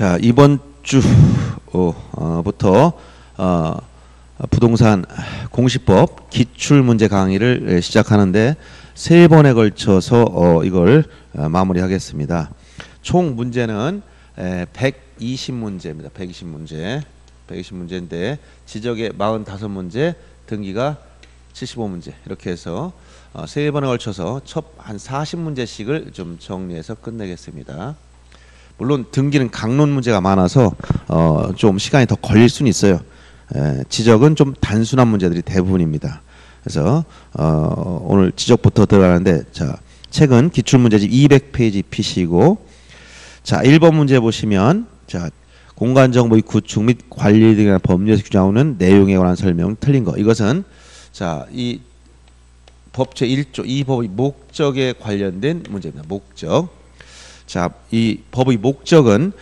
자 이번 주부터 어, 부동산 공시법 기출 문제 강의를 시작하는데 세 번에 걸쳐서 어, 이걸 어, 마무리하겠습니다. 총 문제는 120문제입니다. 120문제. 120문제인데 지적에 45문제, 등기가 75문제 이렇게 해서 어, 세 번에 걸쳐서 첫 한 40문제씩을 좀 정리해서 끝내겠습니다. 물론 등기는 강론 문제가 많아서 어, 좀 시간이 더 걸릴 수는 있어요. 에, 지적은 좀 단순한 문제들이 대부분입니다. 그래서 어, 오늘 지적부터 들어가는데 자 책은 기출문제집 200페이지 피시고 자 1번 문제 보시면 자 공간정보의 구축 및 관리 등의 법률에서 규정하는 내용에 관한 설명 틀린 거 이것은 자이 법제 1조 이 법의 목적에 관련된 문제입니다. 목적. 자, 이 법의 목적은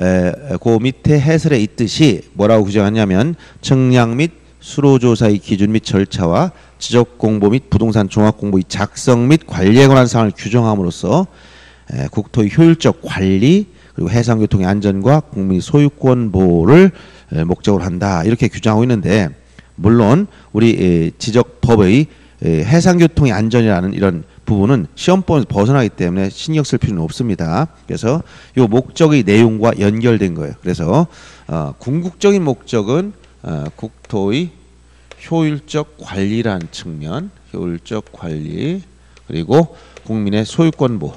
에, 그 밑에 해설에 있듯이 뭐라고 규정하냐면 청량 및 수로조사의 기준 및 절차와 지적 공보 및 부동산 종합 공보의 작성 및 관리에 관한 사항을 규정함으로써 에, 국토의 효율적 관리 그리고 해상교통의 안전과 국민 소유권 보호를 에, 목적으로 한다. 이렇게 규정하고 있는데 물론 우리 에, 지적법의 에, 해상교통의 안전이라는 이런 부분은 시험범에서 벗어나기 때문에 신경 쓸 필요는 없습니다. 그래서 이 목적의 내용과 연결된 거예요. 그래서 어, 궁극적인 목적은 어, 국토의 효율적 관리라는 측면, 효율적 관리 그리고 국민의 소유권 보호.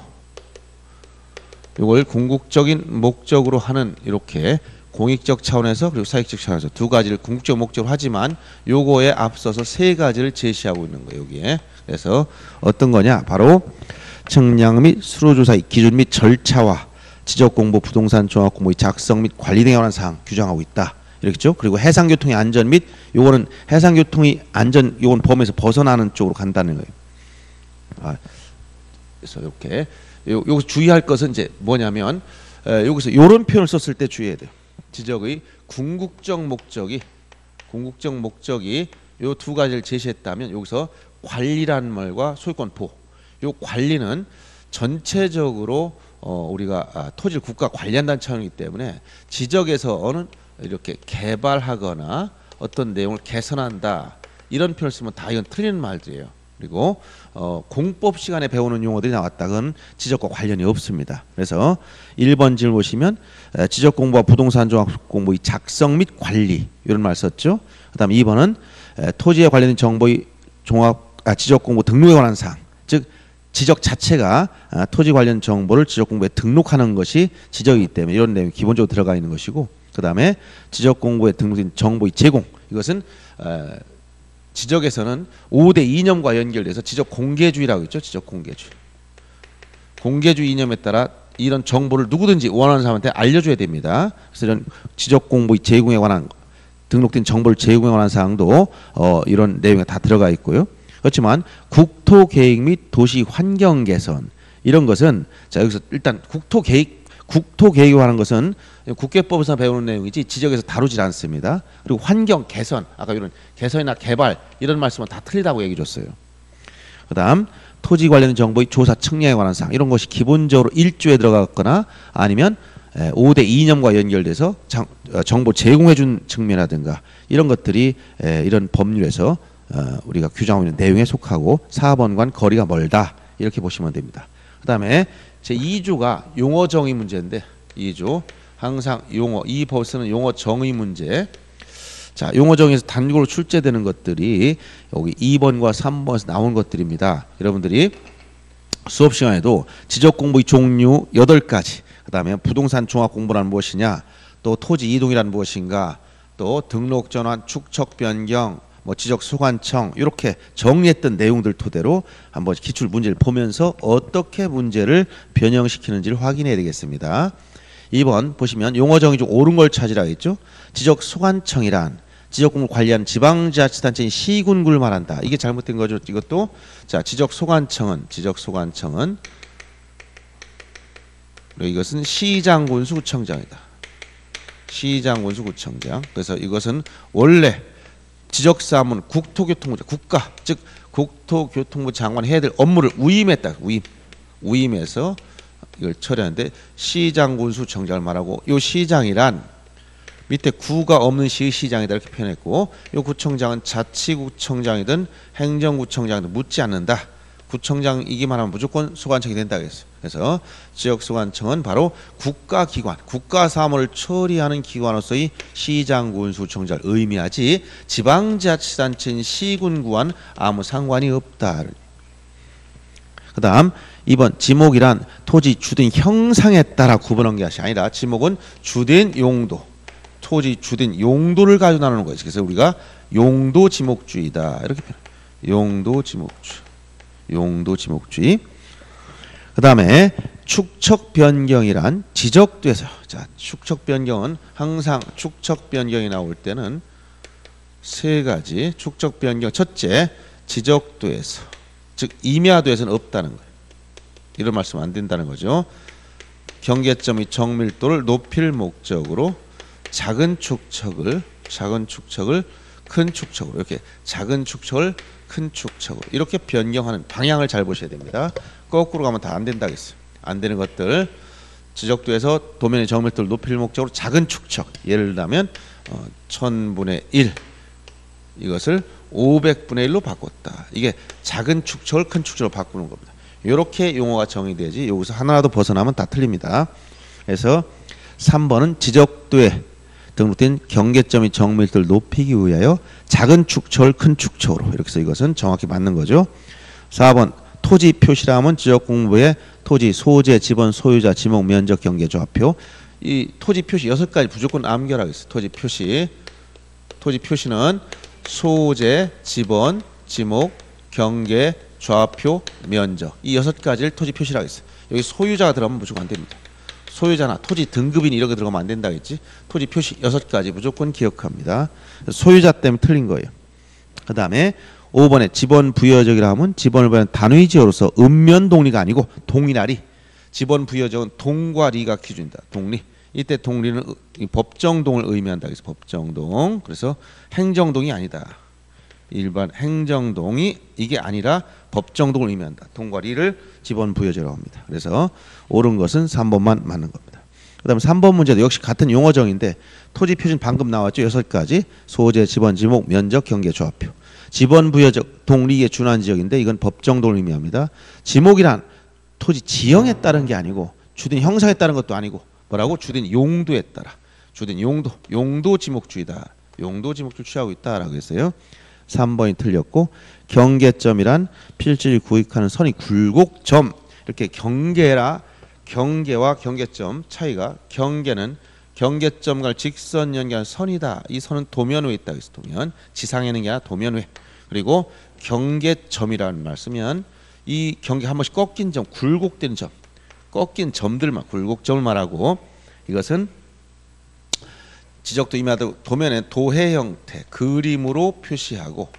이걸 궁극적인 목적으로 하는 이렇게 공익적 차원에서 그리고 사익적 차원에서 두 가지를 궁극적 목적으로 하지만 요거에 앞서서 세 가지를 제시하고 있는 거예요. 여기에. 그래서 어떤 거냐? 바로 청량 및 수로조사의 기준 및 절차와 지적 공보 부동산 종합 공보의 작성 및 관리 등에 관한 사항 규정하고 있다. 이렇겠죠? 그리고 해상 교통의 안전 및 요거는 해상 교통의 안전 요건 범위에서 벗어나는 쪽으로 간다는 거예요. 아, 그래서 이렇게 요, 요 주의할 것은 이제 뭐냐면 에, 여기서 요런 표현을 썼을 때 주의해야 돼요. 지적의 궁극적 목적이 궁극적 목적이 요 두 가지를 제시했다면 여기서 관리라는 말과 소유권 보호. 요 관리는 전체적으로 어, 우리가 아, 토지를 국가 관리한다는 차원이기 때문에 지적에서는 이렇게 개발하거나 어떤 내용을 개선한다 이런 표현을 쓰면 다 이건 틀리는 말들이에요. 그리고 어, 공법 시간에 배우는 용어들이 나왔다. 그건 지적과 관련이 없습니다. 그래서 1번 질문 보시면 에, 지적 공부와 부동산 종합 공부 의 작성 및 관리 이런 말 썼죠. 그다음 2번은 에, 토지에 관련된 정보의 종합 아, 지적 공부 등록에 관한 사항. 즉 지적 자체가 아, 토지 관련 정보를 지적 공부에 등록하는 것이 지적이기 때문에 이런 내용이 기본적으로 들어가 있는 것이고 그다음에 지적 공부에 등록된 정보의 제공 이것은 에, 지적에서는 5대 이념과 연결돼서 지적 공개주의라고 있죠. 지적 공개주의. 공개주의 이념에 따라 이런 정보를 누구든지 원하는 사람한테 알려줘야 됩니다. 그래서 이런 지적 공부의 제공에 관한 등록된 정보를 제공에 관한 사항도 어, 이런 내용에 다 들어가 있고요. 그렇지만 국토 계획 및 도시 환경 개선 이런 것은 자 여기서 일단 국토 계획 국토 관한 것은 국계법에서 배우는 내용이지 지적에서 다루질 않습니다. 그리고 환경 개선 아까 이런 개선이나 개발 이런 말씀은 다 틀리다고 얘기 줬어요. 그다음 토지 관련 정보의 조사 측량에 관한 사항 이런 것이 기본적으로 1조에 들어갔거나 아니면 5대 이념과 연결돼서 어, 정보 제공해 준 측면이라든가 이런 것들이 이런 법률에서 어, 우리가 규정하고 있는 내용에 속하고 4번과는 거리가 멀다 이렇게 보시면 됩니다. 그 다음에 제 2조가 용어 정의 문제인데 2조 항상 용어 이법 쓰는 용어 정의 문제. 자, 용어 정의에서 단골로 출제되는 것들이 여기 2번과 3번에서 나온 것들입니다. 여러분들이 수업 시간에도 지적 공부의 종류 8가지, 그 다음에 부동산 종합 공부란 무엇이냐, 또 토지 이동이란 무엇인가, 또 등록 전환, 축척 변경, 뭐 지적 소관청 이렇게 정리했던 내용들 토대로 한번 기출 문제를 보면서 어떻게 문제를 변형시키는지를 확인해야 되겠습니다. 2번 보시면 용어 정의 중 옳은 걸 찾으라 했죠. 지적 소관청이란 지적공을 관리하는 지방자치단체인 시군구를 말한다. 이게 잘못된 거죠. 이것도 자 지적 소관청은 지적 소관청은 이것은 시장군수구청장이다. 시장군수구청장. 그래서 이것은 원래 지적사무는 국토교통부 국가 즉 국토교통부 장관이 해야 될 업무를 위임했다. 위임 위임해서 이걸 처리하는데 시장 군수 청장을 말하고 요 시장이란 밑에 구가 없는 시의 시장이다 이렇게 표현했고 요 구청장은 자치구청장이든 행정구청장이든 묻지 않는다. 구청장이기만 하면 무조건 소관청이 된다 그랬어요. 그래서 지역 소관청은 바로 국가기관, 국가사무를 처리하는 기관으로서의 시장군수청장을 의미하지 지방자치단체인 시군구와는 아무 상관이 없다. 그 다음 2번 지목이란 토지 주된 형상에 따라 구분한 것이 아니라 지목은 주된 용도, 토지 주된 용도를 가지고 나누는 거죠. 그래서 우리가 용도 지목주의다 이렇게 표현. 용도 지목주. 용도 지목주의. 그 다음에 축척 변경이란 지적돼서 자 축척 변경은 항상 축척 변경이 나올 때는 세 가지 축척 변경 첫째 지적돼서 즉 임야돼서는 없다는 거예요. 이런 말씀 안 된다는 거죠. 경계점의 정밀도를 높일 목적으로 작은 축척을 작은 축척을 큰 축척으로 이렇게 작은 축척을 큰 축척으로 이렇게 변경하는 방향을 잘 보셔야 됩니다. 거꾸로 가면 다 안 된다겠어요. 안 되는 것들 지적도에서 도면의 정밀도를 높일 목적으로 작은 축척 예를 들면 어, 1000분의 1 이것을 500분의 1로 바꿨다. 이게 작은 축척을 큰 축척으로 바꾸는 겁니다. 이렇게 용어가 정의되지 여기서 하나라도 벗어나면 다 틀립니다. 그래서 3번은 지적도에 등록된 경계점의 정밀도를 높이기 위하여 작은 축척을 큰 축척으로 이렇게 해서 이것은 정확히 맞는 거죠. 4번 토지 표시라면 지역 공부의 토지 소재 지번 소유자 지목 면적 경계 좌표 이 토지 표시 여섯 가지 무조건 암결하겠어요. 토지 표시 토지 표시는 소재 지번 지목 경계 좌표 면적 이 여섯 가지를 토지 표시라고 했어요. 여기 소유자가 들어가면 무조건 안 됩니다. 소유자나 토지 등급인 이렇게 들어가면 안 된다겠지. 토지 표시 여섯 가지 무조건 기억합니다. 소유자 때문에 틀린 거예요. 그 다음에 5번에 지번 부여적이라 하면 지번을 부여한 단위 지어로서 읍면 동리가 아니고 동이나리. 지번 부여적은 동과 리가 기준이다. 동리. 이때 동리는 법정동을 의미한다. 그래서 법정동. 그래서 행정동이 아니다. 일반 행정동이 이게 아니라 법정동을 의미한다. 동과 리를 지번 부여제라고 합니다. 그래서 옳은 것은 3번만 맞는 겁니다. 그다음에 3번 문제도 역시 같은 용어정인데 토지 표준 방금 나왔죠. 여섯 가지 소재, 지번, 지목, 면적, 경계, 조합표. 지번 부여적 동리에 준한 지역인데 이건 법정 동을 의미합니다. 지목이란 토지 지형에 따른 게 아니고 주된 형상에 따른 것도 아니고 뭐라고 주된 용도에 따라 주된 용도 용도 지목주의다. 용도 지목주의 취하고 있다라고 했어요. 3번이 틀렸고 경계점이란 필지를 구획하는 선이 굴곡점 이렇게 경계라 경계와 경계점 차이가 경계는 경계점과 직선 연결한 선이다. 이 선은 도면 위에 있다. 그래서 도면 지상에 있는 게 아니라 도면 위. 그리고 경계점이라는 말 쓰면 이 경계 한 번씩 꺾인 점, 굴곡된 점, 꺾인 점들만 굴곡점을 말하고 이것은 지적도 임하도 도면에 도해 형태 그림으로 표시하고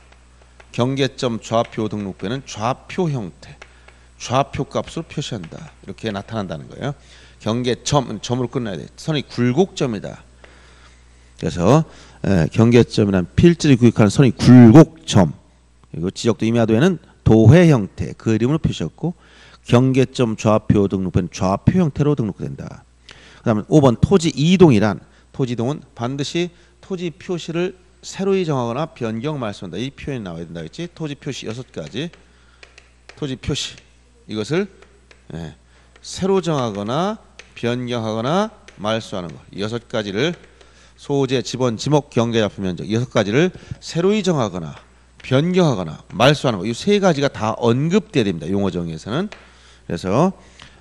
경계점 좌표 등록부에는 좌표 형태 좌표 값으로 표시한다 이렇게 나타난다는 거예요. 경계점 점으로 끝나야 돼. 선이 굴곡점이다. 그래서 에, 경계점이란 필지를 구획하는 선이 굴곡점 그리고 지적도 임야도에는 도해 형태 그림으로 표시했고 경계점 좌표 등록부는 좌표 형태로 등록된다. 그 다음에 5번 토지 이동이란 토지 이동은 반드시 토지 표시를 새로이 정하거나 변경 말씀한다. 이 표현이 나와야 된다 했지. 토지 표시 여섯 가지. 토지 표시 이것을 예, 새로 정하거나 변경하거나 말소하는 것 여섯 가지를 소재, 지번, 지목, 경계 잡표 면적 여섯 가지를 새로이 정하거나 변경하거나 말소하는 것 이 세 가지가 다 언급돼야 됩니다. 용어 정의에서는 그래서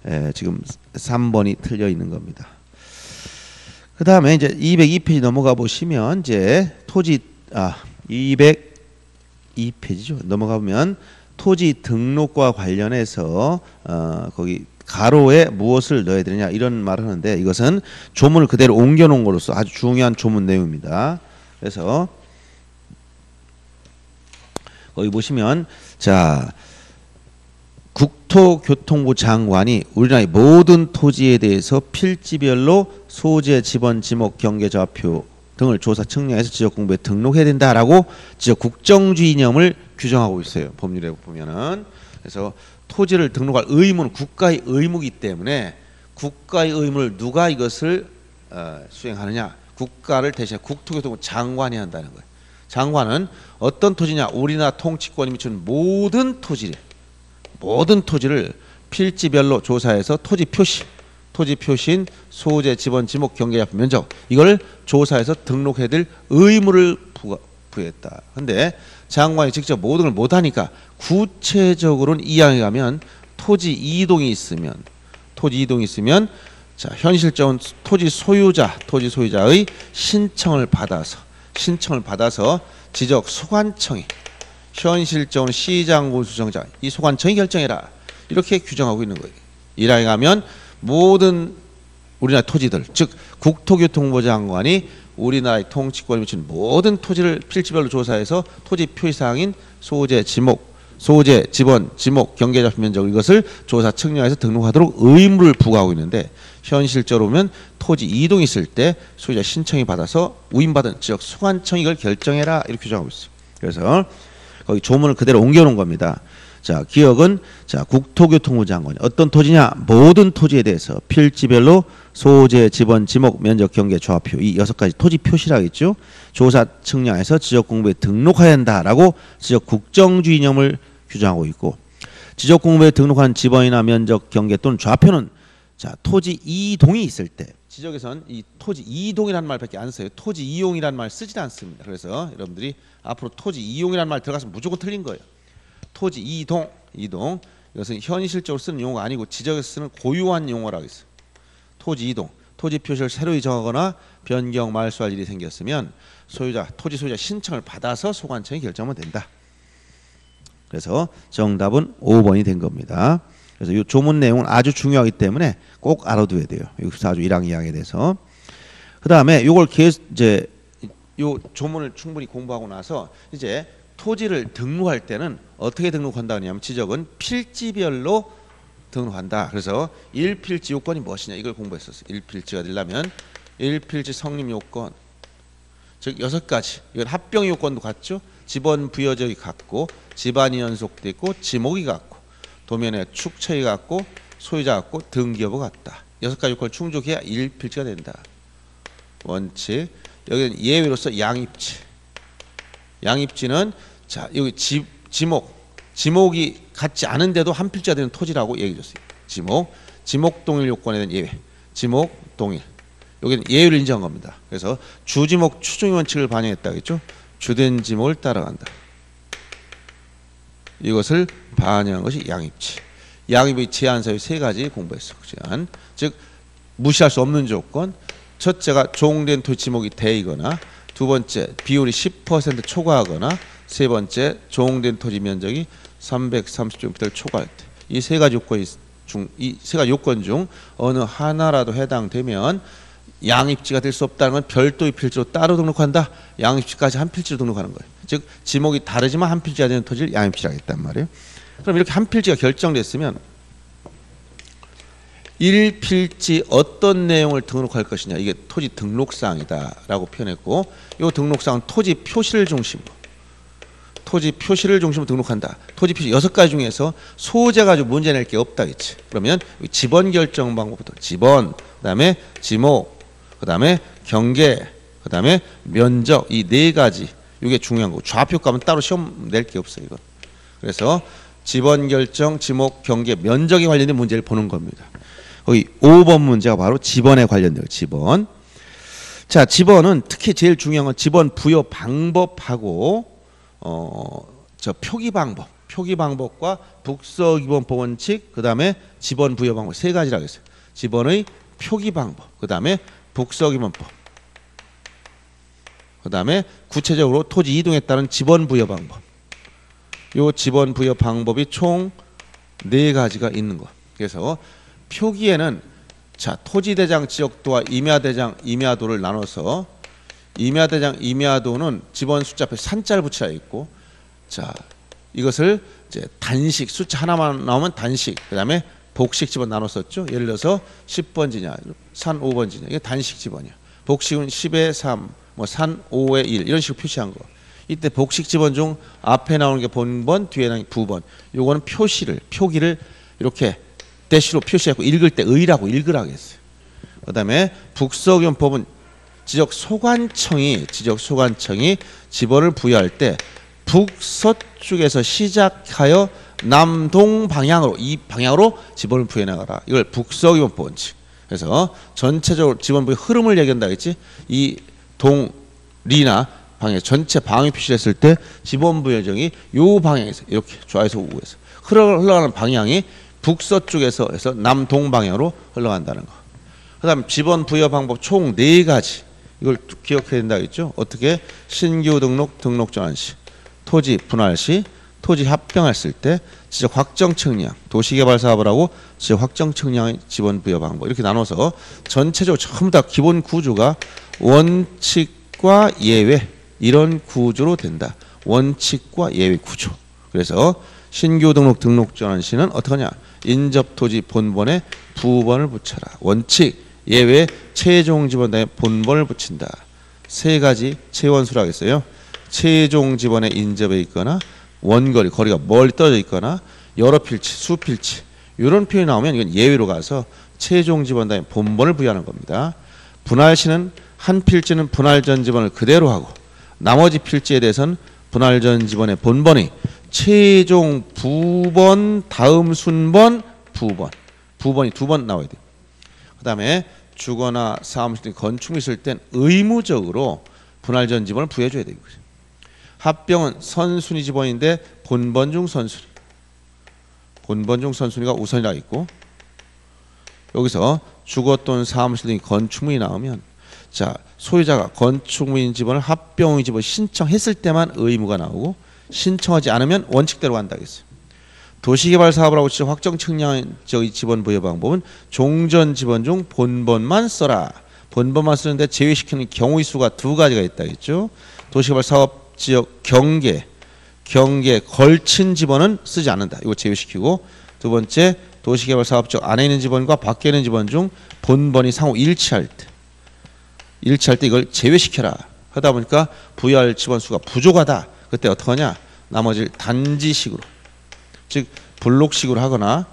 에, 지금 3번이 틀려 있는 겁니다. 그 다음에 이제 202페이지 넘어가 보시면 이제 토지 아 202페이지죠. 넘어가 보면 토지 등록과 관련해서 어, 거기 가로에 무엇을 넣어야 되느냐 이런 말을 하는데 이것은 조문을 그대로 옮겨 놓은 것으로서 아주 중요한 조문 내용입니다. 그래서 거기 보시면 자 국토교통부 장관이 우리나라의 모든 토지에 대해서 필지별로 소재, 지번, 지목, 경계, 좌표 등을 조사 측량해서 지역 공부에 등록해야 된다라고 지역 국정주의 이념을 규정하고 있어요. 법률에 보면은 그래서 토지를 등록할 의무는 국가의 의무이기 때문에 국가의 의무를 누가 이것을 어, 수행하느냐? 국가를 대신해 국토교통부 장관이 한다는 거예요. 장관은 어떤 토지냐? 우리나라 통치권이 미치는 모든 토지를 모든 토지를 필지별로 조사해서 토지 표시, 토지 표시인 소재, 지번, 지목, 경계약 면적 이걸 조사해서 등록해둘 의무를 부가, 부했다. 근데 장관이 직접 모든 걸 못하니까 구체적으로는 이양에 가면 토지 이동이 있으면 토지 이동이 있으면 자 현실적인 토지 소유자 토지 소유자의 신청을 받아서 신청을 받아서 지적 소관청이 현실적인 시장군 수정자 이 소관청이 결정해라 이렇게 규정하고 있는 거예요. 이라에 가면 모든 우리나라 토지들 즉 국토교통부 장관이 우리나라의 통치권을 미치는 모든 토지를 필지별로 조사해서 토지 표시사항인 소재, 지목, 소재, 지번, 지목, 경계적 면적 이것을 조사 측량해서 등록하도록 의무를 부과하고 있는데 현실적으로 보면 토지 이동이 있을 때 소유자 신청이 받아서 우임받은 지역 소관청이 이걸 결정해라 이렇게 규정하고 있어요. 그래서 거기 조문을 그대로 옮겨놓은 겁니다. 자, 기억은 자 국토교통부 장관이 어떤 토지냐 모든 토지에 대해서 필지별로 소재, 지번, 지목, 면적, 경계, 조합표 이 여섯 가지 토지 표시라고 했죠. 조사 측량해서 지적 공부에 등록해야 한다라고 지적 국정주 이념을 규정하고 있고 지적 공부에 등록한 지번이나 면적, 경계 또는 좌표는 자 토지 이동이 있을 때 지적에선 이 토지 이동이라는 말밖에 안 써요. 토지 이용이라는 말 쓰지 않습니다. 그래서 여러분들이 앞으로 토지 이용이라는 말 들어가서 무조건 틀린 거예요. 토지 이동 이동 이것은 현실적으로 쓰는 용어가 아니고 지적에서 쓰는 고유한 용어라고 있어요. 토지 이동 토지 표시를 새로이 정하거나 변경 말소할 일이 생겼으면 소유자 토지 소유자 신청을 받아서 소관청이 결정하면 된다. 그래서 정답은 5번이 된 겁니다. 그래서 이 조문 내용은 아주 중요하기 때문에 꼭 알아둬야 돼요. 64조 1항 2항에 대해서. 그 다음에 요걸 계속 이제 요 조문을 충분히 공부하고 나서 이제 토지를 등록할 때는 어떻게 등록한다냐면 지적은 필지별로 등록한다. 그래서 일필지 요건이 무엇이냐 이걸 공부했었어요. 일필지가 되려면 일필지 성립 요건 즉 여섯 가지 이건 합병 요건도 같죠. 지번 부여적이 같고 집안이 연속돼 있고 지목이 같고 도면에 축처이 같고 소유자 같고 등기 여부 같다. 여섯 가지 요건을 충족해야 일필지가 된다. 원칙 여기는 예외로서 양입지 양입지는 자 여기 지, 지목 지목이 같지 않은데도 한 필지가 되는 토지라고 얘기해 줬어요. 지목 지목 동일 요건에 대한 예외 지목 동일 여기는 예외를 인정한 겁니다. 그래서 주지목 추종 원칙을 반영했다겠죠. 주된 지목을 따라간다. 이것을 반영한 것이 양입지. 양입의 제한 사유 세 가지 공부했어. 제한. 즉 무시할 수 없는 조건. 첫째가 종된 토지 지목이 대이거나 두 번째 비율이 10% 초과하거나 세 번째 종된 토지 면적이 330제곱미터를 초과할 때 이 세 가지 요건이 중이 세 가지 요건 중 어느 하나라도 해당되면 양입지가 될 수 없다는 건 별도의 필지로 따로 등록한다. 양입지까지 한 필지로 등록하는 거예요. 즉 지목이 다르지만 한 필지가 되는 토지를 양입지라고 했단 말이에요. 그럼 이렇게 한 필지가 결정됐으면 일필지 어떤 내용을 등록할 것이냐 이게 토지 등록사항이다라고 표현했고 이 등록사항은 토지 표시를 중심으로 토지 표시를 중심으로 등록한다. 토지 표시 여섯 가지 중에서 소재 가지고 문제 낼 게 없다겠지. 그러면 지번 결정 방법부터 지번, 그다음에 지목, 그 다음에 경계, 그 다음에 면적 이 네 가지 이게 중요한 거고 좌표 값은 따로 시험 낼 게 없어요 이건. 그래서 지번 결정, 지목, 경계, 면적에 관련된 문제를 보는 겁니다. 거기 5번 문제가 바로 지번에 관련돼요. 지번. 자, 지번은 특히 제일 중요한 건 지번 부여 방법하고 어 저 표기 방법, 표기 방법과 북서 기본법 원칙, 그다음에 지번 부여 방법 세 가지라고 했어요. 지번의 표기 방법, 그다음에 북서 기본법. 그 다음에 구체적으로 토지 이동에 따른 지번 부여 방법. 요 지번 부여 방법이 총 네 가지가 있는 거. 그래서 표기에는 자 토지 대장 지역도와 임야 대장 임야도를 나눠서 임야 대장 임야도는 지번 숫자표 산자를 붙여 있고 자 이것을 이제 단식 숫자 하나만 나오면 단식 그 다음에 복식 지번 나눴었죠. 예를 들어서 10번지냐 산 5번지냐 이게 단식 지번이야. 복식은 10의 3, 뭐 산 5의 1 이런 식으로 표시한 거. 이때 복식 지번 중 앞에 나오는 게 본번, 뒤에 나오는 게 부번. 요거는 표시를 표기를 이렇게 대시로 표시했고 읽을 때 의라고 읽으라고 했어요. 그다음에 북서교법은 지적 소관청이 지적 소관청이 지번을 부여할 때 북서쪽에서 시작하여 남동 방향으로 이 방향으로 지번을 부여 나가라. 이걸 북서교법 원칙. 그래서 전체적으로 지번 부여 흐름을 얘기한다 했지. 이 동리나 방향 전체 방향 표시를 했을 때 지번 부 여정이 요 방향에서 이렇게 좌에서 우에서 흘러- 흘러가는 방향이 북서쪽에서 해서 남동 방향으로 흘러간다는 거. 그다음 지번 부여 방법 총 네 가지. 이걸 기억해야 된다 했죠. 어떻게 신규 등록 등록 전환 시, 토지 분할 시, 토지 합병했을 때 지적 확정 측량, 도시개발 사업을 하고 지적 확정 측량의 지번 부여 방법 이렇게 나눠서 전체적으로 전부 다 기본 구조가 원칙과 예외 이런 구조로 된다. 원칙과 예외 구조. 그래서 신규 등록 등록 전환 시는 하냐? 인접 토지 본번에 부번을 붙여라. 원칙 예외 최종 지번에 본번을 붙인다. 세 가지 채원 수라 하겠어요. 최종 지번에 인접해 있거나 원거리 거리가 멀리 떨어져 있거나 여러 필지 수필지 이런 표현이 나오면 이건 예외로 가서 최종 다음에 본번을 부여하는 겁니다. 분할 시는 한 필지는 분할 전 지번을 그대로 하고 나머지 필지에 대해서는 분할 전 지번의 본번이 최종 부번 다음 순번 부번 부번이 두 번 나와야 돼요. 그 다음에 주거나 사무실 등 건축이 있을 땐 의무적으로 분할 전 부여줘야 되는 거죠. 합병은 선순위 지번인데 본번 중 선순위. 본번 중 선순위가 우선이라 있고 여기서 또는 사무실 등 건축물이 나오면 자 소유자가 건축물인 지번을 합병의 지번 신청했을 때만 의무가 나오고 신청하지 않으면 원칙대로 간다겠어요. 도시개발 사업을 하고 지적 확정 측량적 지번 부여 방법은 종전 지번 중 본번만 써라. 본번만 쓰는데 제외시키는 경우의 수가 두 가지가 있다겠죠. 도시개발 사업 지역 경계 경계 걸친 지번은 쓰지 않는다. 이거 제외시키고 두 번째 도시개발 사업적 안에 있는 지번과 밖에 있는 지번 중 본번이 상호 일치할 때 일치할 때 이걸 제외시켜라. 하다 보니까 부여할 지번 수가 부족하다. 그때 어떻게 하냐? 나머지를 단지식으로 즉 블록식으로 하거나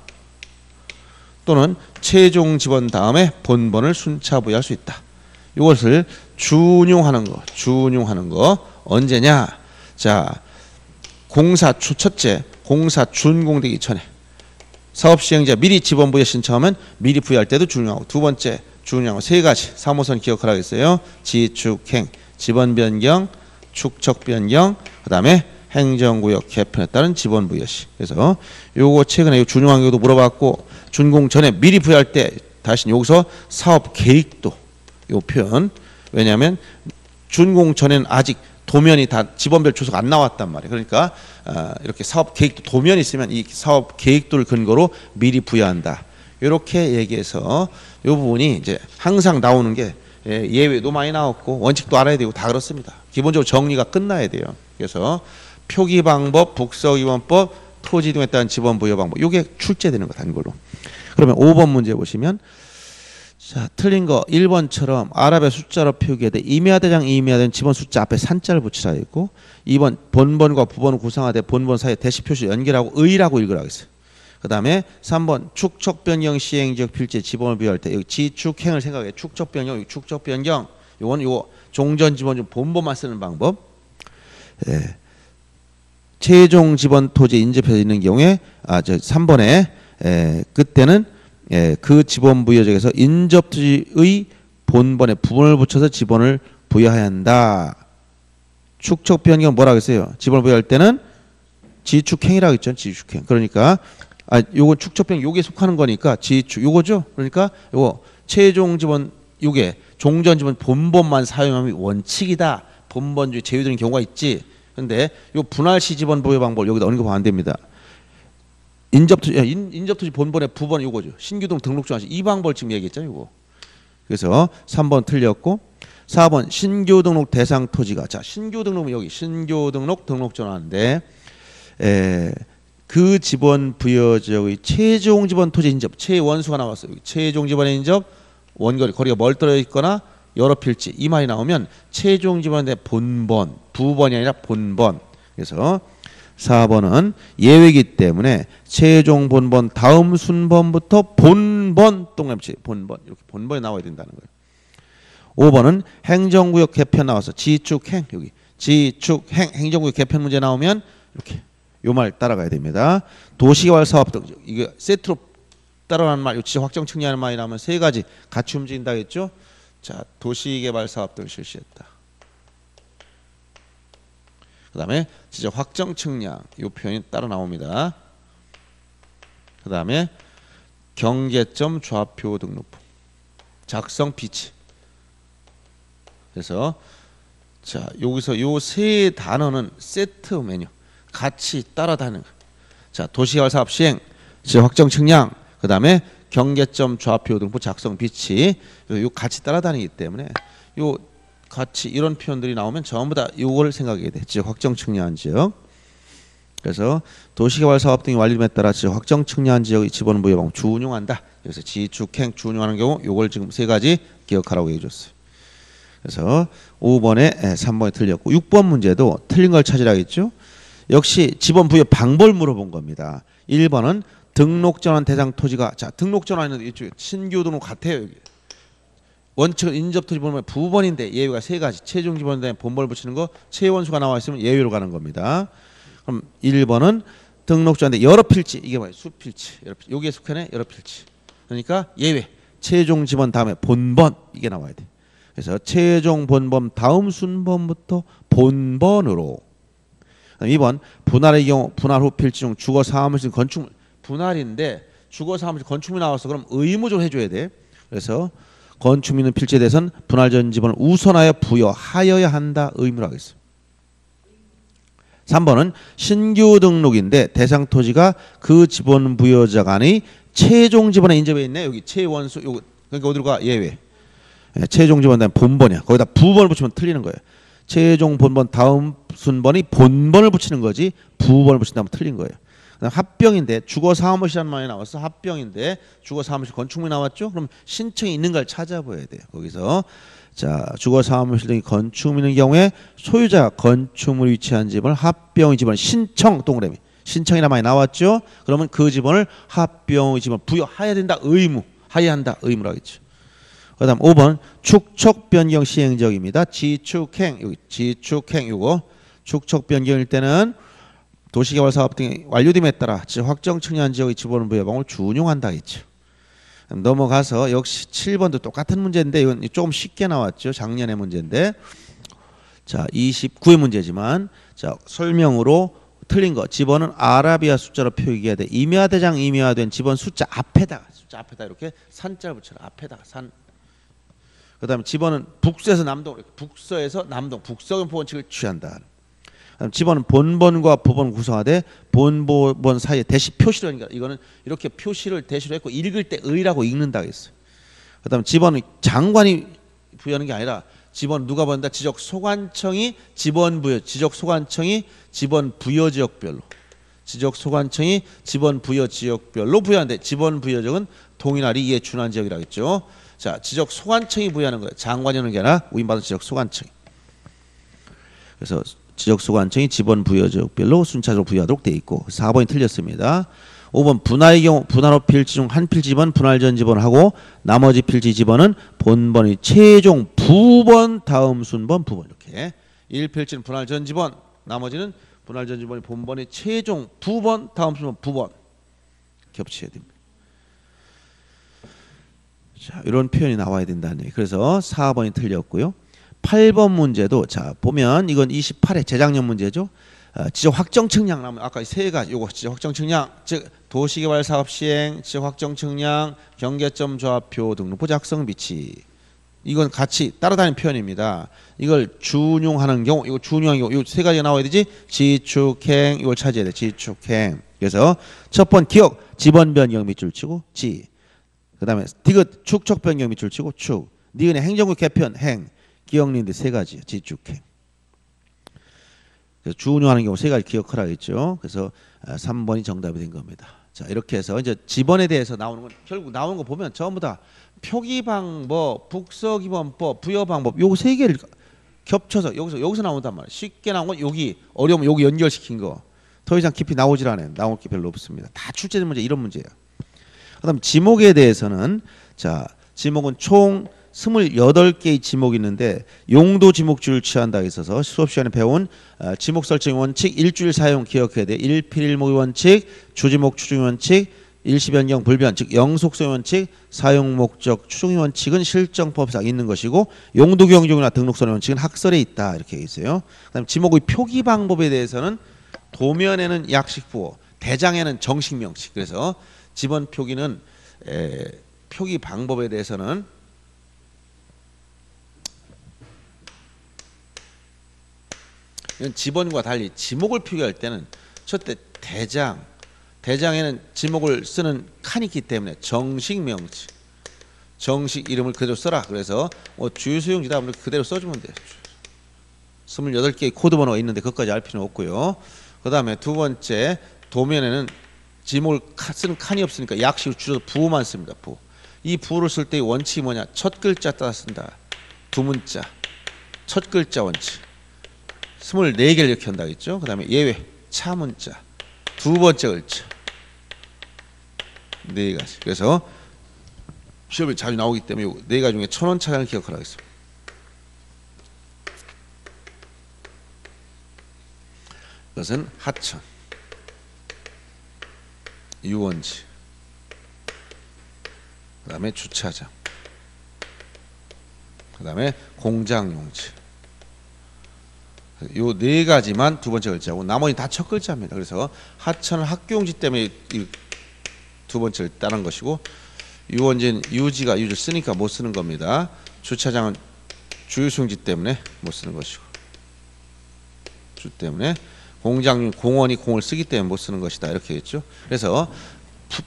또는 최종 지번 다음에 본번을 순차 부여할 수 있다. 이것을 준용하는 거, 준용하는 거 언제냐? 자, 공사 초 첫째 공사 준공되기 전에 사업 시행자 미리 지번 부여 신청하면 미리 부여할 때도 준용하고 두 번째 준용하고 세 가지 3호선 기억하라겠어요. 지축행, 지번 변경, 축척 변경, 그다음에 행정구역 개편에 따른 지번 부여 시. 그래서 요거 최근에 요 준용한 경우도 물어봤고 준공 전에 미리 부여할 때 다시 여기서 사업 계획도 요 표현 왜냐하면 준공 전에는 아직 도면이 다 지번별 조서가 안 나왔단 말이에요. 그러니까 어, 이렇게 사업 계획도 도면이 있으면 이 사업 계획도를 근거로 미리 부여한다. 이렇게 얘기해서 이 부분이 이제 항상 나오는 게 예, 예외도 많이 나왔고 원칙도 알아야 되고 다 그렇습니다. 기본적으로 정리가 끝나야 돼요. 그래서 표기 방법, 북서기원법, 토지 등에 따른 지번 부여 방법 이게 출제되는 거 단골로. 그러면 5번 문제 보시면 자, 틀린 거 1번처럼 아랍의 숫자로 표기해야 임야 대장 임야된 지번 숫자 앞에 산자를 붙이라 했고 2번 본번과 부번을 구성하되 본번 사이에 대시 표시 연결하고 의라고 읽으라고 했어요. 그다음에 3번 축척 변경 시행 지역 필지 지번을 비할 때 여기 지축행을 생각해 축척 변경 축척 변경 요건 요거 종전 지번 중 본번만 쓰는 방법. 예. 최종 지번 토지 인접해 있는 경우에 아 저 3번에 에, 그때는 예, 그 지번 부여적에서 인접 토지의 본번에 부분을 붙여서 지번을 부여해야 한다. 축척 변경 뭐라고 했어요? 지번을 부여할 때는 지축행이라고 했죠. 지축행. 그러니까 아 요거 축척 변경 요게 속하는 거니까 지축 요거죠. 그러니까 요거 최종 지번 요게 종전 지번 본번만 사용하면 원칙이다. 본번 중에 제외되는 경우가 있지. 근데 요 분할 시 지번 부여 방법 여기다 언급하면 안 됩니다. 인접토지 인, 인접토지 본번의 부번 이거죠. 신규동 등록 전환시 이 방법을 지금 얘기했잖아요. 이거. 그래서 3번 틀렸고 4번 신규 등록 대상 토지가 자 신규 등록은 여기 신규 등록 등록 전환인데 에, 그 지번 부여 지역의 최종 지번 토지 인접 최원수가 나왔어요. 최종 지번의 인접 원거리 거리가 멀 떨어져 있거나 여러 필지 이 말이 나오면 최종 지번의 본번 부번이 아니라 본번 그래서 4번은 예외이기 때문에 최종 본번 다음 순번부터 본번 동그라미 본번 이렇게 본번이 나와야 된다는 거예요. 5번은 행정구역 개편 나와서 지축행 여기 지축행 행정구역 개편 문제 나오면 이렇게 요 말 따라가야 됩니다. 도시개발 사업 등 이게 세트로 따라가는 말, 지적 확정 측량하는 말이 나오면 세 가지 같이 움직인다 했죠. 자, 도시개발 사업 등을 실시했다. 그 다음에 지적 확정 측량 이 표현이 따라 나옵니다. 그 다음에 경계점 좌표 등록부 작성 비치 그래서 자 여기서 요 세 단어는 세트 메뉴 같이 따라다니는. 자 도시개발 사업 시행 지적 확정 측량 그 다음에 경계점 좌표 등부 작성 비치 요 같이 따라다니기 때문에 요 같이 이런 표현들이 나오면 전부 다 요걸 생각해야 돼. 지역 확정 측량한 지역. 그래서 도시개발 사업 등이 완료됨에 따라 지역 확정 측량한 지역의 지번 부여방 준용한다. 그래서 지축행 준용하는 경우 요걸 지금 세 가지 기억하라고 얘기해 줬어요. 그래서 5번에 3번이 틀렸고 6번 문제도 틀린 걸 찾으라 했죠. 역시 지번 부여 방법을 물어본 겁니다. 1번은 등록 전환 대상 토지가 자 등록 전환은 이쪽 신규 등록 같아요 여기. 원칙은 인접 토지 번호의 부번인데 예외가 세 가지. 최종 지번에 본번을 붙이는 거 최원수가 나와 있으면 예외로 가는 겁니다. 그럼 1번은 등록자인데 여러 필지 이게 뭐예요? 수필지. 여러 필지. 여기에 속하네 여러 필지. 그러니까 예외. 최종 지번 다음에 본번 이게 나와야 돼. 그래서 최종 본번 다음 순번부터 본번으로. 2번 분할의 경우 분할 후 필지 중 주거 사무실 건축물 분할인데 주거 사무실 건축물이 나와서 그럼 의무적으로 해줘야 돼. 그래서 건축 있는 필지에 대해서는 분할 전 지번을 우선하여 부여하여야 한다 의무로 하겠습니다. 3번은 신규 등록인데 대상 토지가 그 지번 부여자 간의 최종 지번에 인접해 있네. 여기 최원수 요거 그러니까 어디로 가? 예외. 예, 최종 지번 다음 본번이야. 거기다 부번을 붙이면 틀리는 거예요. 최종 본번 다음 순번이 본번을 붙이는 거지 부번을 붙인다면 틀린 거예요. 합병인데 주거 사무실이라는 말이 나왔어. 합병인데 주거 사무실 건축물이 나왔죠. 그럼 신청이 있는 걸 찾아봐야 돼요. 거기서 자 주거 사무실 등이 건축물 있는 경우에 소유자가 건축물 위치한 집을 합병의 집을 신청 동그라미 신청이라 많이 나왔죠. 그러면 그 집원을 합병의 집원 부여해야 된다 의무 하야 한다 의무로 하겠죠. 그다음 5번 축척 변경 시행적입니다. 지축행 여기 지축행 요거 축척 변경일 때는 도시개발 사업 등이 완료됨에 따라 확정 청년 지역의 지번 부여방을 준용한다 했죠. 넘어가서 역시 7번도 똑같은 문제인데 이건 조금 쉽게 나왔죠. 작년의 문제인데 자 29의 문제지만 자 설명으로 틀린 거 지번은 아라비아 숫자로 표기해야 돼. 임야 대장 임야된 지번 숫자 앞에다가 숫자 앞에다 이렇게 산자를 붙여라. 앞에다가 산. 그다음에 지번은 북서에서 남동 북서에서 남동 북서경포 원칙을 취한다. 집어는 본번과 부번 구성하되 본본 사이에 대시 표시를 하니까 이거는 이렇게 표시를 대시로 했고 읽을 때 의라고 읽는다 했어요. 그다음 집어는 장관이 부여하는 게 아니라 집원 누가 본다 지적 소관청이 집원 부여 지적 소관청이 집원 부여 지역별로 지적 소관청이 집원 부여 지역별로 부여하는데 집원 부여적은 동일하리 이에 준한 지역이라고 했죠. 자 지적 소관청이 부여하는 거예요. 장관이 하는 게 아니라 우인받은 지적 소관청이. 그래서 지적소관청이 지번 부여 지역별로 순차적으로 부여하도록 돼 있고 4번이 틀렸습니다. 5번 분할의 경우 분할호 필지 중 한 필지 지번 분할 전 지번을 하고 나머지 필지 지번은 본번의 최종 부번 다음 순번 부번 이렇게 1필지는 분할 전 지번 나머지는 분할 전 지번이 본번의 최종 부번 다음 순번 부번 겹쳐야 됩니다. 자, 이런 표현이 나와야 된다는 얘기. 그래서 4번이 틀렸고요. 8번 문제도 자 보면 이건 28회 재작년 문제죠. 어, 지적 확정 측량 나면 아까 세 가지 요거 지적 확정 측량 즉 도시개발 사업 시행 지적 확정 측량 경계점 좌표 등록부 작성 비치. 이건 같이 따라다니는 표현입니다. 이걸 준용하는 경우 이거 준용하는 경우 이세 가지가 나와야 되지? 지축행 이걸 찾아야 돼 지축행. 그래서 첫 번 기억 지번 변경 밑줄 치고 지. 그다음에 디귿 축척 변경 밑줄 치고 축. 니은의 행정구 개편 행 기억리인데 세 가지 지축행. 주운용하는 경우 세 가지 기억하라 했죠. 그래서 3번이 아, 정답이 된 겁니다. 자 이렇게 해서 이제 지번에 대해서 나오는 건 결국 나오는 거 보면 전부 다 표기 방법, 북서 기본법, 부여 방법 요세 개를 겹쳐서 여기서 여기서 나온단 말이야. 쉽게 나온 건 여기 어려우면 여기 연결시킨 거. 더 이상 깊이 나오질 않아요. 나올 게 별로 없습니다. 다 출제된 문제 이런 문제예요. 그다음 지목에 대해서는 자 지목은 총 28개의 지목이 있는데 용도 지목주를 취한다 있어서 수업 시간에 배운 어, 지목 설정 원칙 일주일 사용 기억해야 돼. 일필일목의 원칙, 주지목 추중 원칙, 일시변경 불변 즉 영속성 원칙, 사용 목적 추중 원칙은 실정법상 있는 것이고 용도 경종이나 등록선 원칙은 학설에 있다 이렇게 있어요. 그다음 지목의 표기 방법에 대해서는 도면에는 약식 부호, 대장에는 정식 명식. 그래서 지번 표기는 에, 표기 방법에 대해서는 이건 지번과 달리 지목을 표기할 때는 첫째 대장 대장에는 지목을 쓰는 칸이 있기 때문에 정식 명칭 정식 이름을 그대로 써라. 그래서 뭐 주유소용지다 하면 그대로 써주면 돼요. 28개의 코드 번호가 있는데 그것까지 알 필요는 없고요. 그 다음에 두 번째 도면에는 지목을 쓰는 칸이 없으니까 약식을 줄여서 부호만 씁니다 부호 이 부호를 쓸 때의 원칙이 뭐냐? 첫 글자 따라 쓴다. 두 문자. 첫 글자 원칙 24개를 이렇게 한다겠죠. 그 다음에 예외, 차 문자, 두 번째 글자. 네 가지. 그래서 시험에 자주 나오기 때문에 네 가지 중에 천원 차량을 기억하라 겠습니다. 이것은 하천, 유원지, 그 다음에 주차장, 그 다음에 공장용지. 요 네 가지만 두 번째 글자고 나머지 다 첫 글자입니다. 그래서 하천은 학교용지 때문에 두 번째를 따는 것이고 유원지는 유지가 유를 쓰니까 못 쓰는 겁니다. 주차장은 주유수용지 때문에 못 쓰는 것이고 주 때문에 공장 공원이 공을 쓰기 때문에 못 쓰는 것이다 이렇게 했죠. 그래서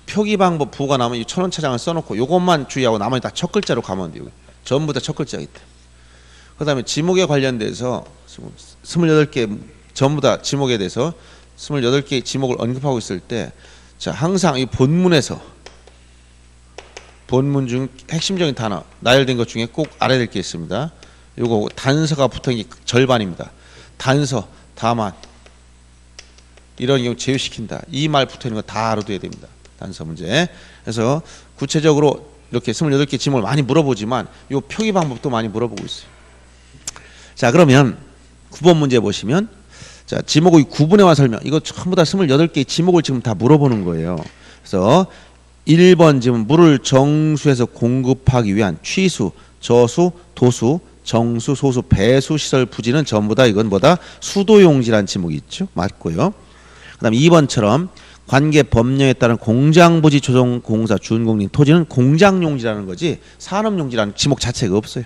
표기 방법 부가 나면 이 천원 차장을 써놓고 요것만 주의하고 나머지 다 첫 글자로 가면 돼요. 전부 다 첫 글자이기 때문에. 그 다음에 지목에 관련돼서 28개 전부 다 지목에 대해서 28개의 지목을 언급하고 있을 때 자, 항상 이 본문에서 본문 중 핵심적인 단어 나열된 것 중에 꼭 알아야 될 게 있습니다. 요거 단서가 붙은 게 절반입니다. 단서, 다만 이런 경우 제외시킨다. 이 말 붙어 있는 거 다 알아둬야 됩니다. 단서 문제. 그래서 구체적으로 이렇게 28개 지목을 많이 물어보지만 요 표기 방법도 많이 물어보고 있어요. 자, 그러면 9번 문제 보시면 자, 지목의 구분해와 설명. 이거 전부 다 28개의 지목을 지금 다 물어보는 거예요. 그래서 1번 지금 물을 정수해서 공급하기 위한 취수, 저수, 도수, 정수, 소수, 배수 시설 부지는 전부 다 이건 뭐다? 수도용지란 지목이 있죠. 맞고요. 그다음 2번처럼 관계 법령에 따른 공장 부지 조정 공사 준공림 토지는 공장용지라는 거지 산업용지라는 지목 자체가 없어요.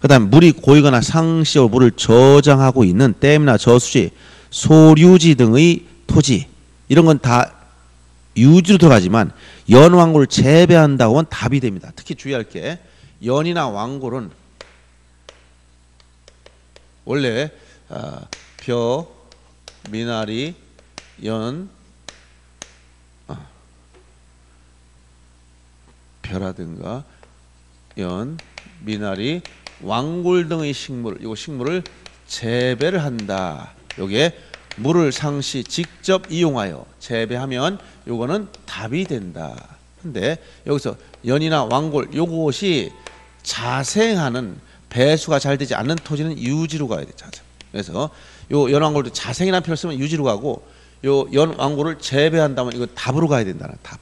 그다음 물이 고이거나 상시로 물을 저장하고 있는 댐이나 저수지, 소류지 등의 토지 이런 건 다 유지로 들어가지만 연 왕골을 재배한다고 하면 답이 됩니다. 특히 주의할 게 연이나 왕골은 원래 어, 벼, 미나리, 연, 어, 벼라든가 연, 미나리, 왕골 등의 식물, 이 식물을 재배를 한다. 요게 물을 상시 직접 이용하여 재배하면 요거는 답이 된다. 근데 여기서 연이나 왕골 요것이 자생하는 배수가 잘 되지 않는 토지는 유지로 가야 돼. 자생. 그래서 요 연왕골도 자생이라는 표현을 쓰면 유지로 가고 요 연왕골을 재배한다면 이거 답으로 가야 된다는 답.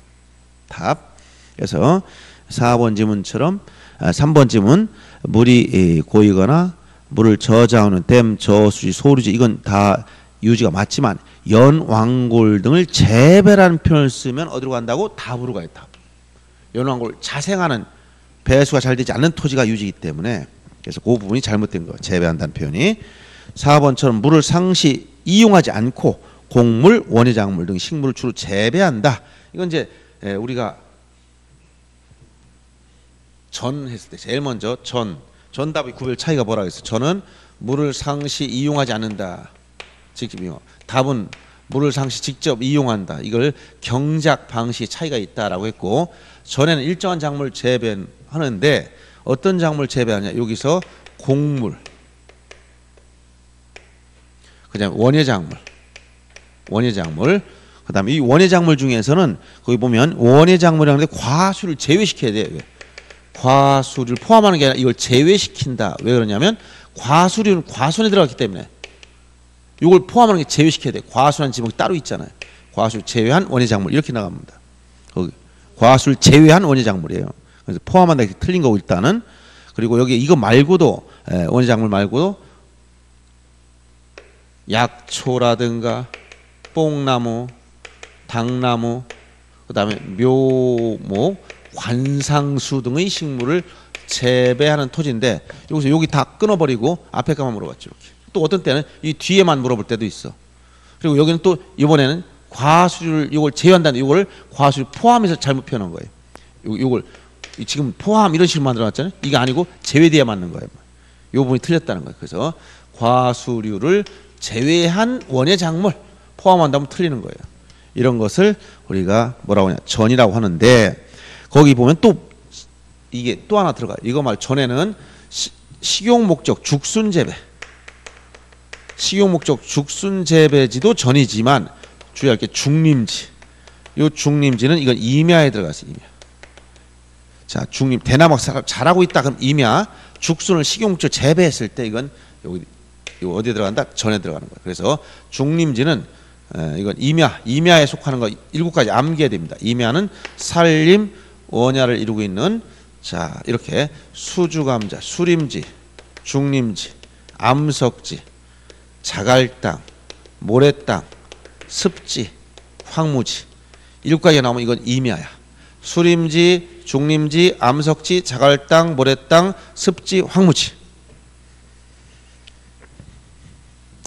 답. 그래서 4번 지문처럼 3번 아, 지문 물이 고이거나 물을 저장하는 댐, 저수지, 소류지 이건 다 유지가 맞지만 연왕골 등을 재배라는 표현을 쓰면 어디로 간다고? 답으로 가요. 답. 연왕골 자생하는 배수가 잘 되지 않는 토지가 유지이기 때문에 그래서 그 부분이 잘못된 거 재배한다는 표현이 4번처럼 물을 상시 이용하지 않고 곡물, 원예작물 등 식물을 주로 재배한다. 이건 이제 우리가 전 했을 때 제일 먼저 전 전답의 구별 차이가 뭐라 그랬어? 저는 물을 상시 이용하지 않는다. 직접 이용. 답은 물을 상시 직접 이용한다. 이걸 경작 방식 차이가 있다라고 했고 전에는 일정한 작물 재배하는데 어떤 작물 재배하냐? 여기서 곡물, 그다음 원예 작물, 원예 작물. 그다음에 이 원예 작물 중에서는 거기 보면 원예 작물이라는데 과수를 제외시켜야 돼요. 왜? 과수를 포함하는 게 아니라 이걸 제외시킨다. 왜 그러냐면 과수류는 과손에 들어갔기 때문에 이걸 포함하는 게 제외시켜야 돼. 과수라는 지목이 따로 있잖아요. 과수 제외한 원예 작물 이렇게 나갑니다. 거기 과수를 제외한 원예 작물이에요. 그래서 포함한다 이렇게 틀린 거고 일단은 그리고 여기 이거 말고도 원예 작물 말고도 약초라든가 뽕나무, 당나무, 그다음에 묘목, 관상수 등의 식물을 재배하는 토지인데 여기서 여기 다 끊어버리고 앞에 가만 물어봤죠. 또 어떤 때는 이 뒤에만 물어볼 때도 있어. 그리고 여기는 또 이번에는 과수를 이걸 제외한다는 이걸 과수를 포함해서 잘못 표현한 거예요. 요, 요걸 지금 포함 이런 식으로 만들어놨잖아요. 이게 아니고 제외돼야 맞는 거예요. 요 부분이 틀렸다는 거예요. 그래서 과수류를 제외한 원예 작물 포함한다면 틀리는 거예요. 이런 것을 우리가 뭐라고 하냐 전이라고 하는데 거기 보면 또 이게 또 하나 들어가요. 이거 말 전에는 시, 식용 목적 죽순 재배 식용 목적 죽순 재배지도 전이지만 주의할 게 중림지 요 중림지는 이건 임야에 들어가서 임야 자 중림 대나무 잘하고 있다 그럼 임야 죽순을 식용 목적 재배했을 때 이건 여기 이거 어디에 들어간다? 전에 들어가는 거예요. 그래서 중림지는 에, 이건 임야, 임야에 속하는 거 일곱 가지 암기해야 됩니다. 임야는 살림, 원야를 이루고 있는 자 이렇게 수주감자, 수림지, 중림지, 암석지, 자갈땅, 모래땅, 습지, 황무지 가지가 나오면 이건 임야야. 수림지, 중림지, 암석지, 자갈땅, 모래땅, 습지, 황무지.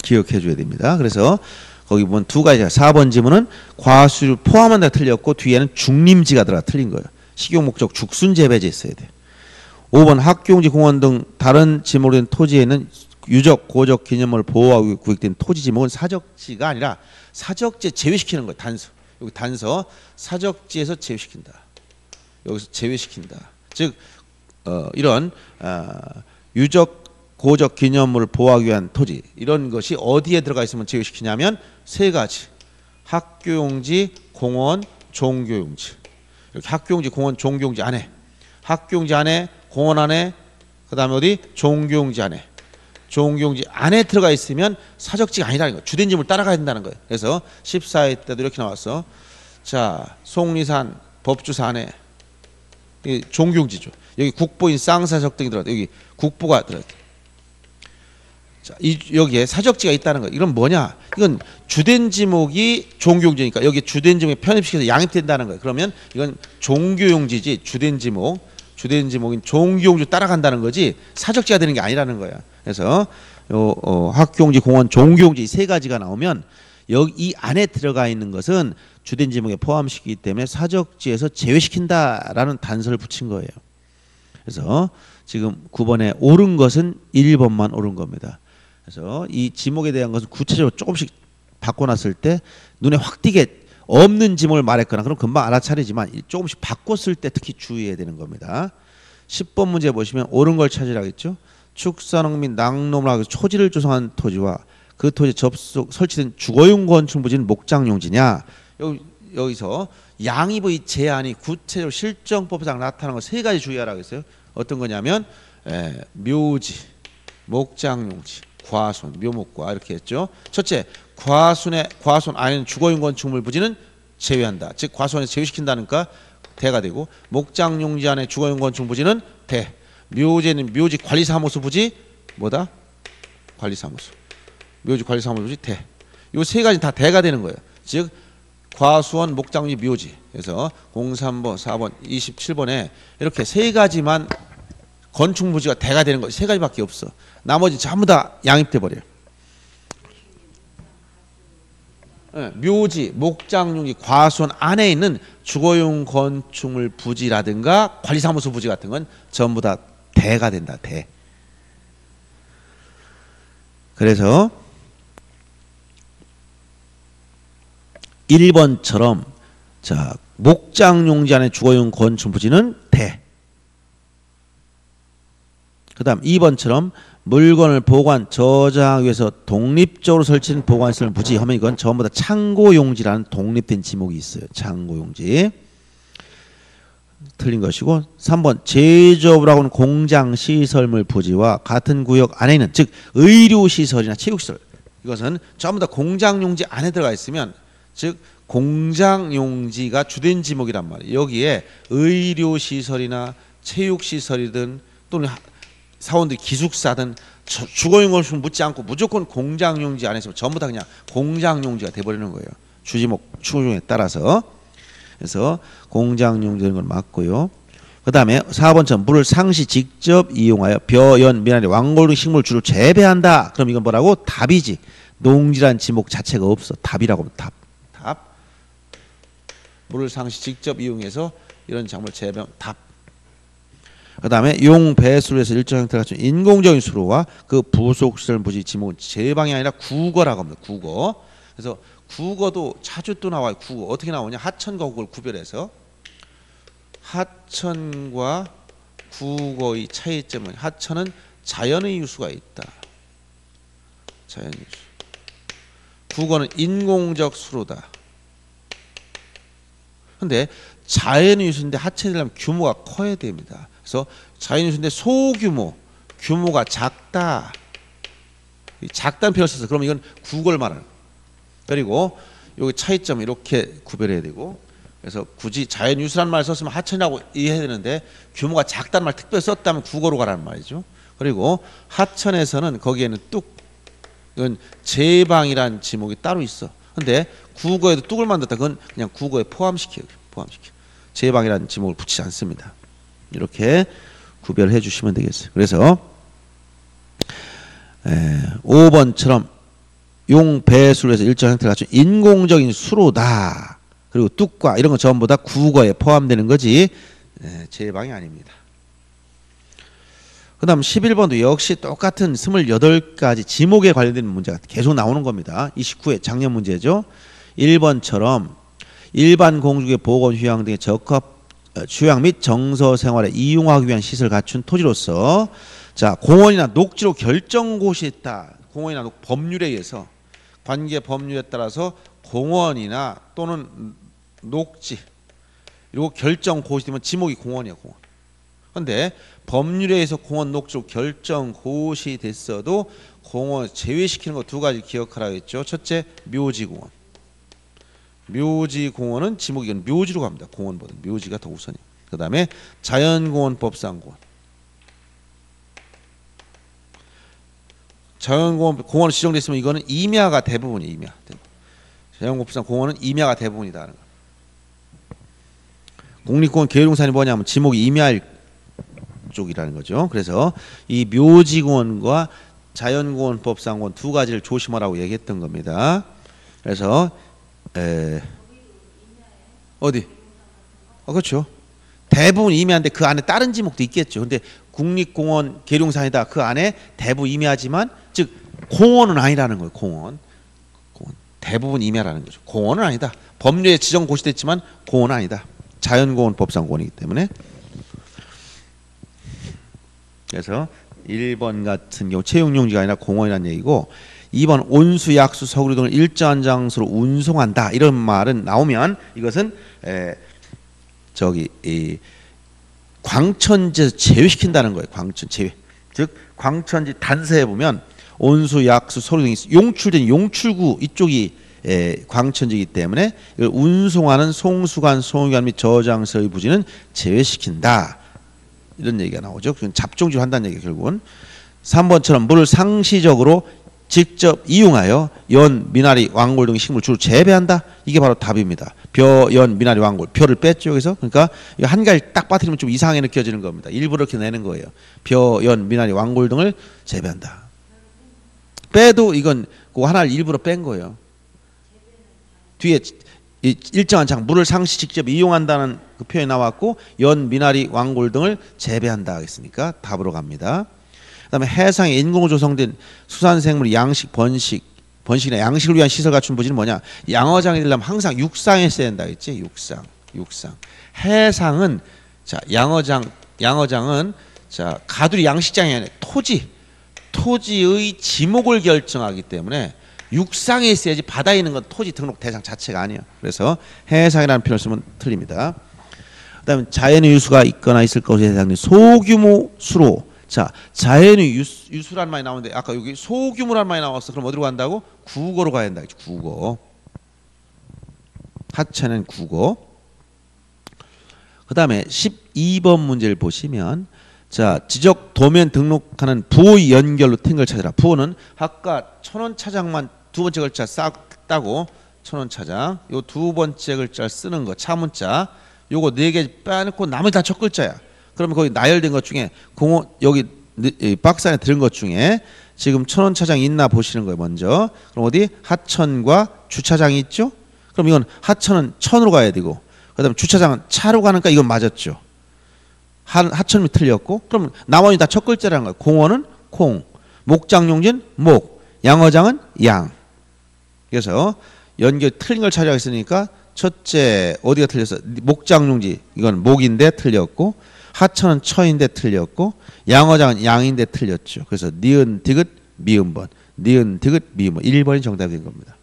기억해 줘야 됩니다. 그래서 거기 보면 두 가지가 4번 지문은 과수를 포함한다 틀렸고 뒤에는 중림지가 들어가 틀린 거예요. 식용 목적 죽순 재배지 있어야 돼. 5번 학교용지 공원 등 다른 지목으로 된 토지에는 유적 고적 기념물 보호하고 구획된 토지 지목은 사적지가 아니라 사적지 제외시키는 거예요. 단서. 여기 단서 사적지에서 제외시킨다. 여기서 제외시킨다. 즉 어, 이런 어, 유적 고적 기념물을 보호하기 위한 토지 이런 것이 어디에 들어가 있으면 제외시키냐면 세 가지 학교용지, 공원, 종교용지 학교용지, 공원, 종교용지 안에. 학교용지 안에 공원 안에 그 다음에 어디? 종교용지 안에. 종교용지 안에 들어가 있으면 사적지가 아니라는 거예요. 주된 지을 따라가야 된다는 거예요. 그래서 14회 때도 이렇게 나왔어. 자 속리산 법주사 안에 종교용지죠. 여기 국보인 쌍사적 등이 들어가 여기 국보가 들어가 자, 이, 여기에 사적지가 있다는 거. 이건 뭐냐? 이건 주된 지목이 종교용지니까 여기 주된 지목에 편입시켜서 양입된다는 거예요. 그러면 이건 종교용지지 주된 지목, 주된 지목인 종교용지 따라간다는 거지 사적지가 되는 게 아니라는 거야. 그래서 요, 어, 학교용지, 공원, 종교용지 세 가지가 나오면 여기 이 안에 들어가 있는 것은 주된 지목에 포함시키기 때문에 사적지에서 제외시킨다라는 단서를 붙인 거예요. 그래서 지금 9번에 옳은 것은 1번만 옳은 겁니다. 그래서 이 지목에 대한 것을 구체적으로 조금씩 바꿔놨을 때 눈에 확 띄게 없는 지목을 말했거나 그럼 금방 알아차리지만 조금씩 바꿨을 때 특히 주의해야 되는 겁니다. 10번 문제 보시면 옳은 걸 찾으라겠죠. 축산업 및 낙농을 하기 초지를 조성한 토지와 그 토지 접속 설치된 주거용 건축 부지는 목장용지냐 여기, 여기서 양입의 제한이 구체적으로 실정법상 나타나는 거세 가지 주의하라고 했어요. 어떤 거냐면 에, 묘지, 목장용지, 과손, 묘목과 이렇게 했죠. 첫째, 과손의 과손 안에는 주거용 건축물 부지는 제외한다. 즉 과손에서 제외시킨다니까 대가 되고 목장용지 안에 주거용 건축물 부지는 대. 묘지는 묘지 관리사무소 부지 뭐다? 관리사무소. 묘지 관리사무소 부지 대. 요 세 가지 다 대가 되는 거예요. 즉 과수원 목장지 묘지. 그래서 03번, 4번, 27번에 이렇게 세 가지만 건축 부지가 대가 되는 거세 가지밖에 없어. 나머지 전부 다 양입돼 버려요. 네, 묘지, 목장용지, 과수원 안에 있는 주거용 건축물 부지라든가 관리사무소 부지 같은 건 전부 다 대가 된다. 대. 그래서 1번처럼 자 목장용지 안에 주거용 건축 부지는 대. 그다음 2번처럼 물건을 보관 저장하기 위해서 독립적으로 설치된 보관시설 부지 하면 이건 전부 다 창고용지라는 독립된 지목이 있어요. 창고용지. 틀린 것이고 3번 제조업을 하고는 공장 시설물 부지와 같은 구역 안에 있는 즉 의료 시설이나 체육 시설 이것은 전부 다 공장 용지 안에 들어가 있으면 즉 공장 용지가 주된 지목이란 말이에요. 여기에 의료 시설이나 체육 시설이든 또는 하- 사원들 기숙사든 저- 주거용 것을 묻지 않고 무조건 공장 용지 안에 있으면 전부 다 그냥 공장 용지가 돼 버리는 거예요. 주지목 추종에 따라서 그래서 공장 용지는 건 맞고요. 그 다음에 4번처럼 물을 상시 직접 이용하여 벼, 연, 미나리, 왕골 등 식물 주로 재배한다. 그럼 이건 뭐라고? 답이지. 농지란 지목 자체가 없어. 답이라고 하면 답. 답. 물을 상시 직접 이용해서 이런 작물 재배 답. 그 다음에 용 배수를 해서 일정 형태를 갖춘 인공적인 수로와 그 부속 시설 부지 지목은 제방이 아니라 국어라고 합니다. 국어. 그래서 국어도 자주 또 나와요. 국어 어떻게 나오냐? 하천과 국어를 구별해서 하천과 국어의 차이점은 하천은 자연의 유수가 있다. 자연 유수. 국어는 인공적 수로다. 근데 자연 유수인데 하천이라면 규모가 커야 됩니다. 그래서 자연 유수인데 소규모, 규모가 작다. 이 작다는 표현을 써서 그러면 이건 국어를 말하는. 그리고 여기 차이점 이렇게 구별해야 되고 그래서 굳이 자연 유수라는 말 썼으면 하천이라고 이해해야 되는데 규모가 작다는 말 특별히 썼다면 국어로 가라는 말이죠. 그리고 하천에서는 거기에는 뚝 이건 제방이란 지목이 따로 있어. 근데 국어에도 뚝을 만들었다. 그건 그냥 국어에 포함시켜요. 포함시켜. 제방이라는 지목을 붙이지 않습니다. 이렇게 구별해 주시면 되겠어요. 그래서 에, 5번처럼 용 배수로 해서 일정 형태를 갖춘 인공적인 수로다. 그리고 뚝과 이런 건 전부 다 국어에 포함되는 거지 에, 제방이 아닙니다. 그 다음 11번도 역시 똑같은 28가지 지목에 관련된 문제가 계속 나오는 겁니다. 29회 작년 문제죠. 1번처럼 일반 공중의 보건 휴양 등의 적합 어, 휴양 및 정서 생활에 이용하기 위한 시설 갖춘 토지로서 자 공원이나 녹지로 결정 곳이 있다. 공원이나 녹, 법률에 의해서 관계 법률에 따라서 공원이나 또는 녹지 그리고 결정 곳이 되면 지목이 공원이야 공원. 근데 법률에 의해서 공원 녹지로 결정 곳이 됐어도 공원 제외시키는 거 두 가지 기억하라 했죠. 첫째 묘지공원. 묘지 공원은 지목이 이건 묘지로 갑니다. 공원보다 묘지가 더 우선이에요. 그 다음에 자연공원 법상공원. 자연공원 공원 지정돼 있으면 이거는 임야가 대부분이 임야. 자연공원 법상 공원은 임야가 대부분이다 하는 거. 국립공원 계룡산이 뭐냐면 지목이 임야일 쪽이라는 거죠. 그래서 이 묘지공원과 자연공원 법상공원 두 가지를 조심하라고 얘기했던 겁니다. 그래서 에, 어디? 어, 그렇죠. 대부분 임야인데 그 안에 다른 지목도 있겠죠. 근데 국립공원 계룡산이다 그 안에 대부분 임야지만 즉 공원은 아니라는 거예요. 공원. 공원. 대부분 임야라는 거죠. 공원은 아니다. 법률에 지정 곳이 됐지만 공원은 아니다. 자연공원 법상공원이기 때문에 그래서 1번 같은 경우 채용용지가 아니라 공원이라는 얘기고 2번 온수, 약수, 서구리 등을 일정한 장소로 운송한다 이런 말은 나오면 이것은 에, 저기 이 광천지에서 제외시킨다는 거예요. 광천 제외. 즉 광천지 단서에 보면 온수, 약수, 서류 등이 용출된 용출구 이쪽이 에, 광천지이기 때문에 운송하는 송수관, 송유관 및 저장소의 부지는 제외시킨다. 이런 얘기가 나오죠. 잡종지로 한다는 얘기 결국은 3번처럼 물을 상시적으로 직접 이용하여 연, 미나리, 왕골 등 식물 주로 재배한다. 이게 바로 답입니다. 벼, 연, 미나리, 왕골. 벼를 뺐죠. 여기서 그러니까 한 가지 딱 빠뜨리면 좀 이상하게 느껴지는 겁니다. 일부러 이렇게 내는 거예요. 벼, 연, 미나리, 왕골 등을 재배한다. 빼도 이건 그 하나를 일부러 뺀 거예요. 뒤에 이 일정한 장 물을 상시 직접 이용한다는 그 표현이 나왔고 연, 미나리, 왕골 등을 재배한다 하겠으니까 답으로 갑니다. 그다음에 해상에 인공으로 조성된 수산생물 양식 번식 번식이나 양식을 위한 시설 갖춘 부지는 뭐냐? 양어장이 되려면 항상 육상에 있어야 된다 했지? 육상. 육상. 해상은 자, 양어장 양어장은 자 가두리 양식장이 아니라 토지 토지의 지목을 결정하기 때문에 육상에 있어야지 바다에 있는 건 토지 등록 대상 자체가 아니에요. 그래서 해상이라는 표현을 쓰면 틀립니다. 그다음에 자연의 유수가 있거나 있을 것에 해당되는 소규모 수로 자 자연의 유수, 유수란 말이 나오는데 아까 여기 소규모란 말이 나왔어. 그럼 어디로 간다고? 국어로 가야 된다. 국어. 하천은 국어. 그다음에 12번 문제를 보시면 자 지적 도면 등록하는 부호의 연결로 탱글 찾아라. 부호는 아까 천원 차장만 두 번째 글자 싹 따고 천원 차장 요 두 번째 글자 쓰는 거 차문자 요거 네 개 빼놓고 나머지 다 첫 글자야. 그러면 거기 나열된 것 중에 공원 여기 박스 안에 들은 것 중에 지금 천원 차장 있나 보시는 거예요 먼저. 그럼 어디 하천과 주차장이 있죠? 그럼 이건 하천은 천으로 가야 되고 그다음에 주차장은 차로 가니까 이건 맞았죠. 하, 하천이 틀렸고 그럼 나머지 다 첫 글자라는 거예요. 공원은 콩, 목장용진 목, 양어장은 양. 그래서 연결 틀린 걸 찾아가있으니까 첫째 어디가 틀렸어? 목장용지 이건 목인데 틀렸고 하천은 처인데 틀렸고 양어장은 양인데 틀렸죠. 그래서 니은 디귿 미음 번 니은 디귿 미음 번 1번이 정답이 된 겁니다.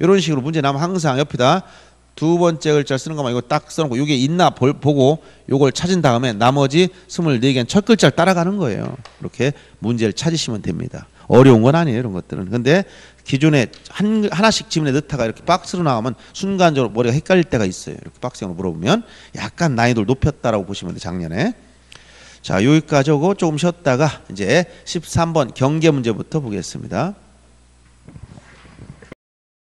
이런 식으로 문제 나면 항상 옆에다 두 번째 글자 쓰는 것만 이거 딱 써놓고 이게 있나 볼, 보고 요걸 찾은 다음에 나머지 24개는 첫 글자를 따라가는 거예요. 이렇게 문제를 찾으시면 됩니다. 어려운 건 아니에요 이런 것들은. 근데 기존에 한, 하나씩 지문에 넣다가 이렇게 박스로 나오면 순간적으로 머리가 헷갈릴 때가 있어요. 이렇게 박스형으로 물어보면 약간 난이도를 높였다라고 보시면 돼요 작년에. 자 여기까지 하고 조금 쉬었다가 이제 13번 경계 문제부터 보겠습니다.